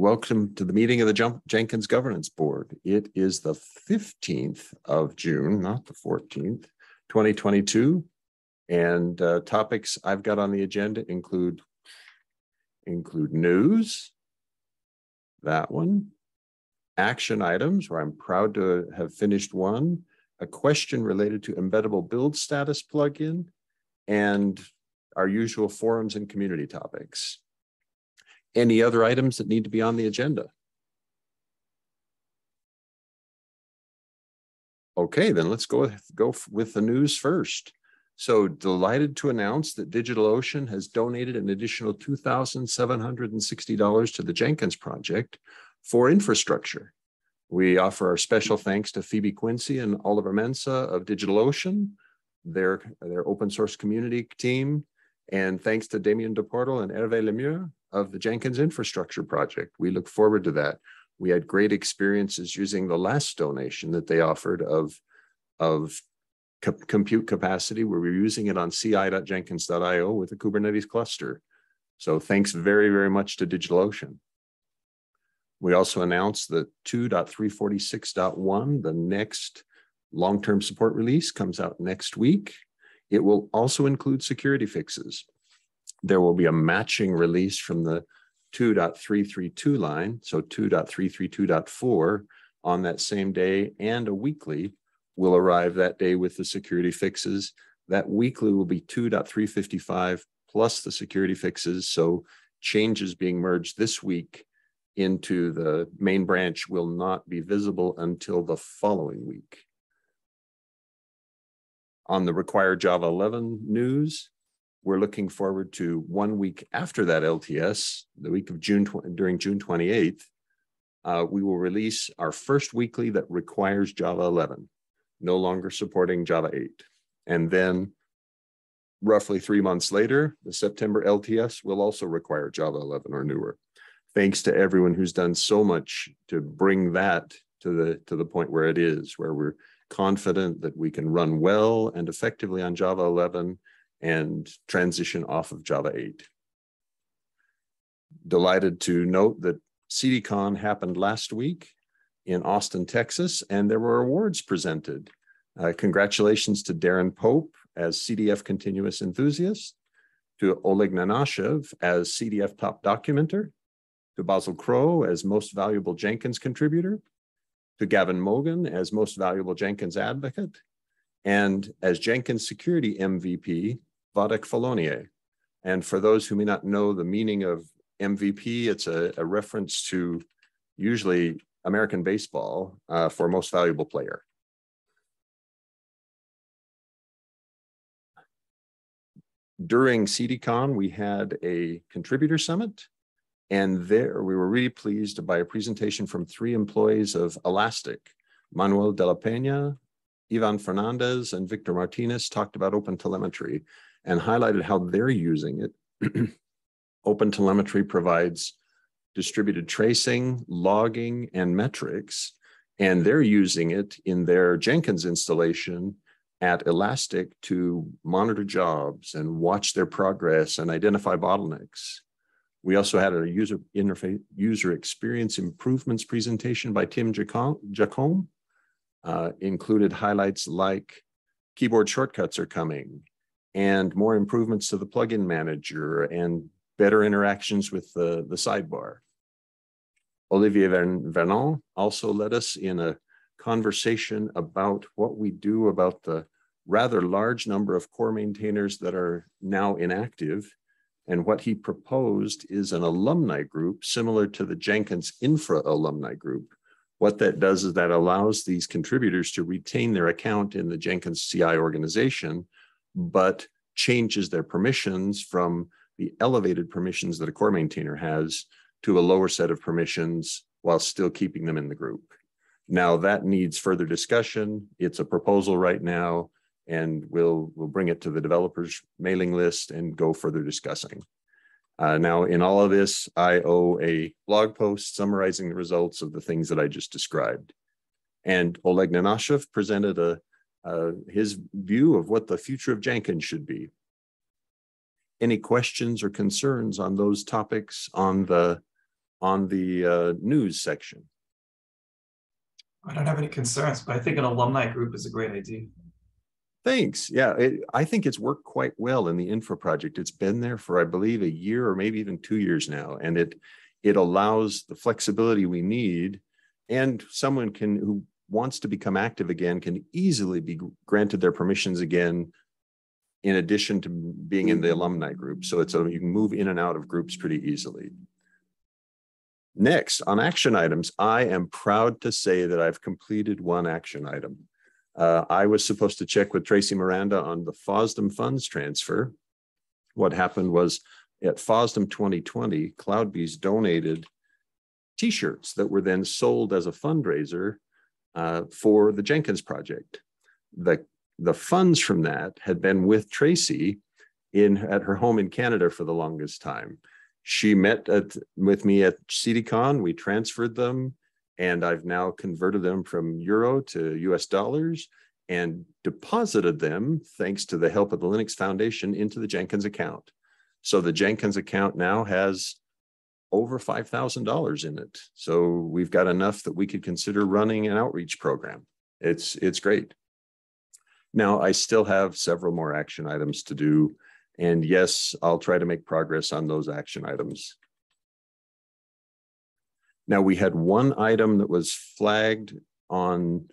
Welcome to the meeting of the Jenkins Governance Board. It is the 15th of June, not the 14th, 2022. And uh, topics I've got on the agenda include include news, that one, action items, where I'm proud to have finished one, a question related to embeddable build status plugin, and our usual forums and community topics. Any other items that need to be on the agenda? Okay, then let's go with, go with the news first. So delighted to announce that DigitalOcean has donated an additional $2,760 to the Jenkins project for infrastructure. We offer our special thanks to Phoebe Quincy and Oliver Mensa of DigitalOcean, their, their open source community team, and thanks to Damien Duportal and Hervé Le Meur of the Jenkins infrastructure project. We look forward to that. We had great experiences using the last donation that they offered of, of co compute capacity where we're using it on ci.jenkins.io with a Kubernetes cluster. So thanks very, very much to DigitalOcean. We also announced that 2.346.1, the next long-term support release comes out next week. It will also include security fixes. There will be a matching release from the 2.332 line, so 2.332.4 on that same day and a weekly will arrive that day with the security fixes. That weekly will be 2.355 plus the security fixes. So changes being merged this week into the main branch will not be visible until the following week. On the required Java 11 news, we're looking forward to one week after that LTS, the week of June, during June 28th, uh, we will release our first weekly that requires Java 11, no longer supporting Java 8. And then roughly three months later, the September LTS will also require Java 11 or newer. Thanks to everyone who's done so much to bring that to the, to the point where it is, where we're confident that we can run well and effectively on Java 11 and transition off of Java 8. Delighted to note that CDCon happened last week in Austin, Texas, and there were awards presented. Uh, congratulations to Darin Pope as CDF Continuous Enthusiast, to Oleg Nenashev as CDF Top Documenter, to Basil Crow as Most Valuable Jenkins Contributor, to Gavin Mogan as Most Valuable Jenkins Advocate, and as Jenkins Security MVP, Wadeck Follonier. And for those who may not know the meaning of MVP, it's a, a reference to usually American baseball uh, for most valuable player. During CDCon, we had a contributor summit, and there we were really pleased by a presentation from three employees of Elastic, Manuel de la Peña, Ivan Fernandez, and Victor Martinez talked about open telemetry and highlighted how they're using it. Open telemetry provides distributed tracing, logging, and metrics, and they're using it in their Jenkins installation at Elastic to monitor jobs and watch their progress and identify bottlenecks. We also had a user interface, user experience improvements presentation by Tim Jacomb. Uh, included highlights like keyboard shortcuts are coming, and more improvements to the plugin manager and better interactions with the, the sidebar. Olivier Vernin also led us in a conversation about what we do about the rather large number of core maintainers that are now inactive. And what he proposed is an alumni group similar to the Jenkins Infra alumni group. What that does is that allows these contributors to retain their account in the Jenkins CI organization but changes their permissions from the elevated permissions that a core maintainer has to a lower set of permissions while still keeping them in the group. Now that needs further discussion. It's a proposal right now, and we'll we'll bring it to the developers mailing list and go further discussing. Uh, now, in all of this, I owe a blog post summarizing the results of the things that I just described. And Oleg Nenashev presented a uh, his view of what the future of Jenkins should be. Any questions or concerns on those topics on the on the uh, news section? I don't have any concerns, but I think an alumni group is a great idea. Thanks. Yeah, it, I think it's worked quite well in the infra project. It's been there for, I believe, a year or maybe even two years now, and it it allows the flexibility we need, and someone can who wants to become active again can easily be granted their permissions again. In addition to being in the alumni group, so it's a, you can move in and out of groups pretty easily. Next, on action items, I am proud to say that I've completed one action item. Uh, I was supposed to check with Tracy Miranda on the FOSDEM funds transfer. What happened was at FOSDEM 2020, CloudBees donated t-shirts that were then sold as a fundraiser uh, for the Jenkins project. The, the funds from that had been with Tracy in at her home in Canada for the longest time. She met at, with me at CDCon. We transferred them, and I've now converted them from euro to US dollars and deposited them, thanks to the help of the Linux Foundation, into the Jenkins account. So the Jenkins account now has over $5,000 in it. So we've got enough that we could consider running an outreach program. It's, it's great. Now, I still have several more action items to do and yes, I'll try to make progress on those action items. Now we had one item that was flagged on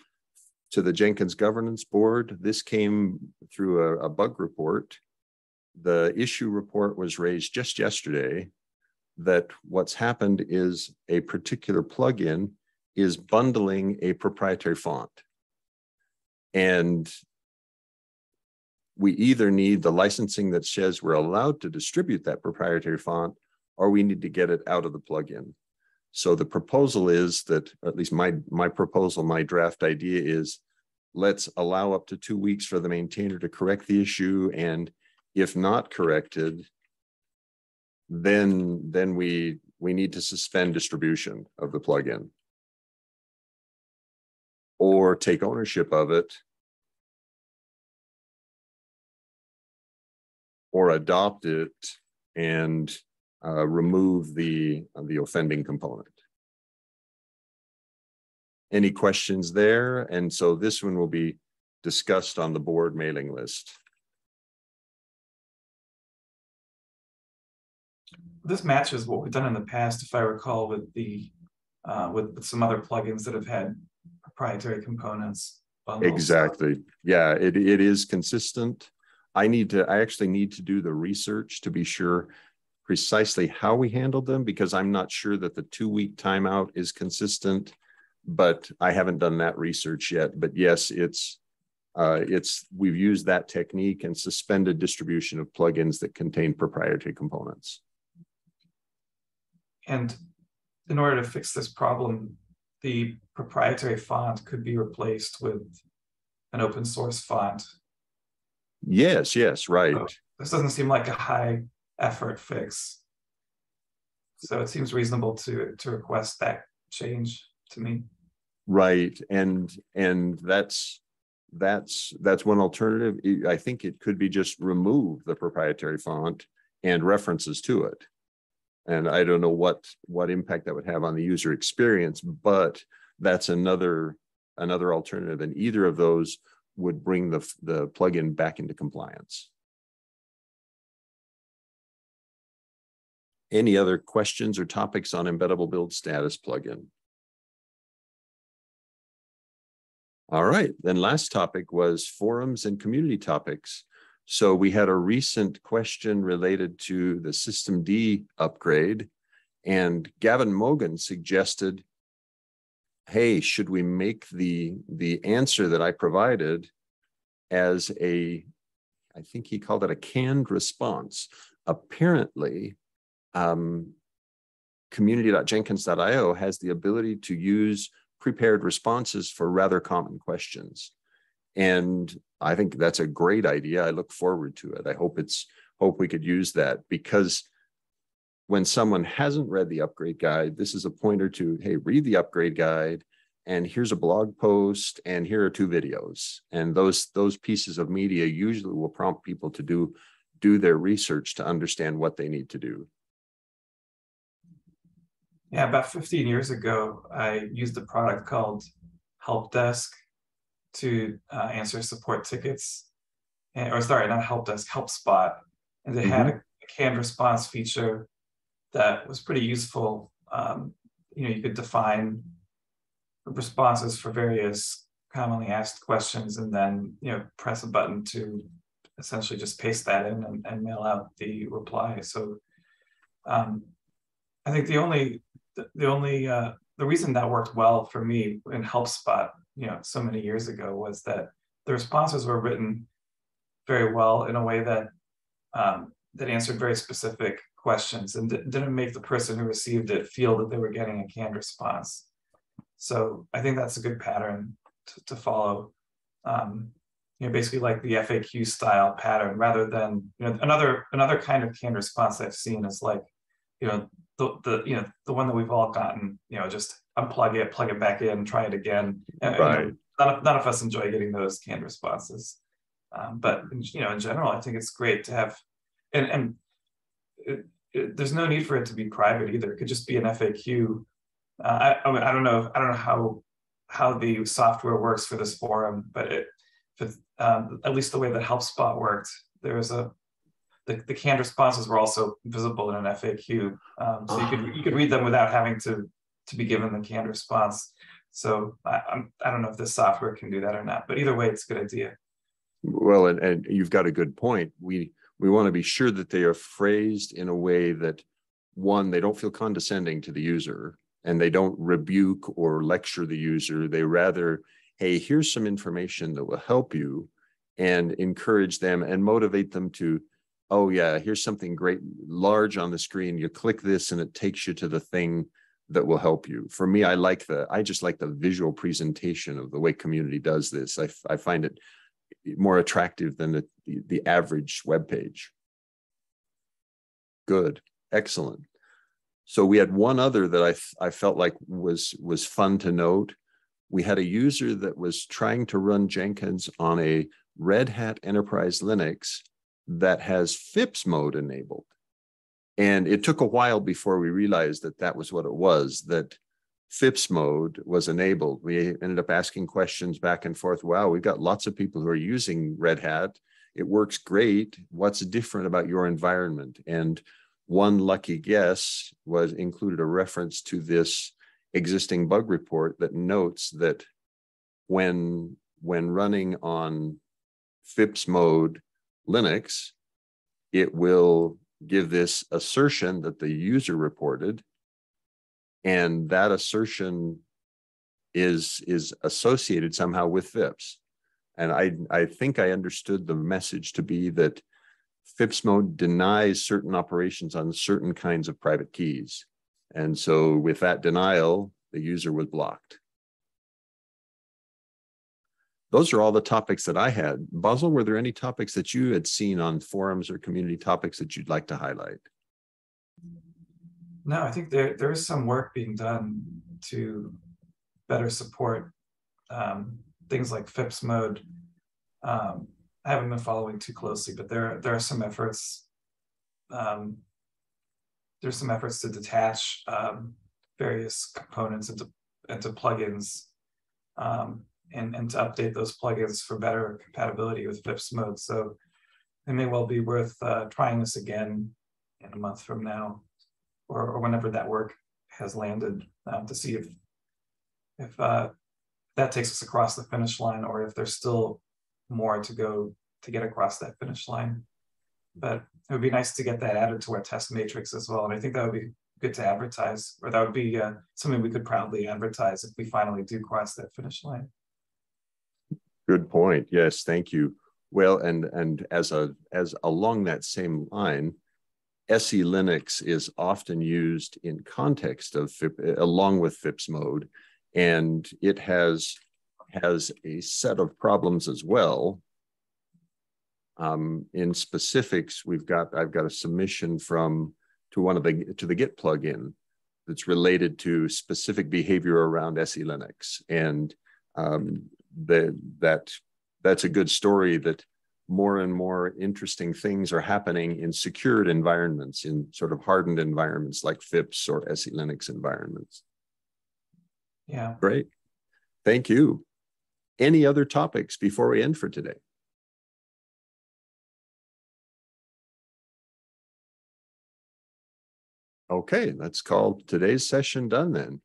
to the Jenkins governance board. This came through a, a bug report. The issue report was raised just yesterday that what's happened is a particular plugin is bundling a proprietary font. And we either need the licensing that says we're allowed to distribute that proprietary font, or we need to get it out of the plugin. So the proposal is that, at least my, my proposal, my draft idea is let's allow up to two weeks for the maintainer to correct the issue. And if not corrected, then, then we, we need to suspend distribution of the plugin or take ownership of it or adopt it and uh, remove the, uh, the offending component. Any questions there? And so this one will be discussed on the board mailing list. This matches what we've done in the past, if I recall, with the uh, with, with some other plugins that have had proprietary components. Bundles. Exactly. Yeah, it, it is consistent. I need to, I actually need to do the research to be sure precisely how we handled them because I'm not sure that the two week timeout is consistent, but I haven't done that research yet. But yes, it's, uh, it's, we've used that technique and suspended distribution of plugins that contain proprietary components. And in order to fix this problem, the proprietary font could be replaced with an open source font Yes, yes, right. So this doesn't seem like a high effort fix. So it seems reasonable to to request that change to me. Right. And and that's that's that's one alternative. I think it could be just remove the proprietary font and references to it. And I don't know what what impact that would have on the user experience, but that's another another alternative. And either of those would bring the, the plugin back into compliance. Any other questions or topics on embeddable build status plugin? All right, then last topic was forums and community topics. So we had a recent question related to the systemd upgrade, and Gavin Mogan suggested hey, should we make the the answer that I provided as a, I think he called it a canned response. Apparently, um, community.jenkins.io has the ability to use prepared responses for rather common questions. And I think that's a great idea. I look forward to it. I hope it's hope we could use that because when someone hasn't read the upgrade guide, this is a pointer to, hey, read the upgrade guide and here's a blog post and here are two videos. And those those pieces of media usually will prompt people to do do their research to understand what they need to do. Yeah, about 15 years ago, I used a product called Help Desk to uh, answer support tickets. And, or sorry, not Help Desk, HelpSpot. And they mm-hmm. had a, a, canned response feature that was pretty useful. Um, you know, you could define responses for various commonly asked questions and then, you know, press a button to essentially just paste that in and, and mail out the reply. So um, I think the only the, only uh, the reason that worked well for me in HelpSpot, you know, so many years ago was that the responses were written very well in a way that um, that answered very specific questions and didn't make the person who received it feel that they were getting a canned response. So I think that's a good pattern to, to follow. Um, you know, basically like the FAQ style pattern, rather than you know another another kind of canned response I've seen is like, you know, the, the you know the one that we've all gotten you know just unplug it plug it back in try it again. And, right. You know, none, of, none of us enjoy getting those canned responses. Um, but you know in general i think it's great to have and and it, it, there's no need for it to be private either. It could just be an faq uh, I, I, mean, I don't know i don't know how how the software works for this forum but it, it um, at least the way that helpspot worked there was a the, the canned responses were also visible in an FAQ. Um, so you could you could read them without having to to be given the canned response. So I, I'm I don't know if this software can do that or not, but either way, it's a good idea. Well, and, and you've got a good point. We we want to be sure that they are phrased in a way that one, they don't feel condescending to the user and they don't rebuke or lecture the user. They rather, hey, here's some information that will help you and encourage them and motivate them to oh yeah here's something great large on the screen you click this and it takes you to the thing that will help you. For me i like the i just like the visual presentation of the way community does this. I, I find it more attractive than the, the, the average web page. Good. Excellent. So we had one other that i i felt like was was fun to note. We had a user that was trying to run jenkins on a red hat enterprise linux that has FIPS mode enabled. And it took a while before we realized that that was what it was, that FIPS mode was enabled. We ended up asking questions back and forth. Wow, we've got lots of people who are using Red Hat. It works great. What's different about your environment? And one lucky guess was included a reference to this existing bug report that notes that when when running on FIPS mode Linux, it will give this assertion that the user reported, and that assertion is is associated somehow with FIPS. And I I think I understood the message to be that FIPS mode denies certain operations on certain kinds of private keys. And so with that denial, the user was blocked those are all the topics that I had. Basil, were there any topics that you had seen on forums or community topics that you'd like to highlight? No, I think there there is some work being done to better support um, things like FIPS mode. Um, I haven't been following too closely, but there there are some efforts. Um, there's some efforts to detach um, various components into into plugins um, and, and to update those plugins for better compatibility with FIPS mode. So it may well be worth uh, trying this again in a month from now, or, or whenever that work has landed, um, to see if if uh, that takes us across the finish line, or if there's still more to go to get across that finish line. But it would be nice to get that added to our test matrix as well, and I think that would be good to advertise, or that would be uh, something we could proudly advertise if we finally do cross that finish line. Good point. Yes, thank you. Well, and and as a as along that same line, SELinux is often used in context of FIP, along with FIPS mode, and it has has a set of problems as well. Um, in specifics, we've got I've got a submission from to one of the to the Git plugin that's related to specific behavior around SELinux, and um, that that that's a good story that more and more interesting things are happening in secured environments, in sort of hardened environments like FIPS or SELinux environments. Yeah. Great. Thank you. Any other topics before we end for today? Okay, let's call today's session done then.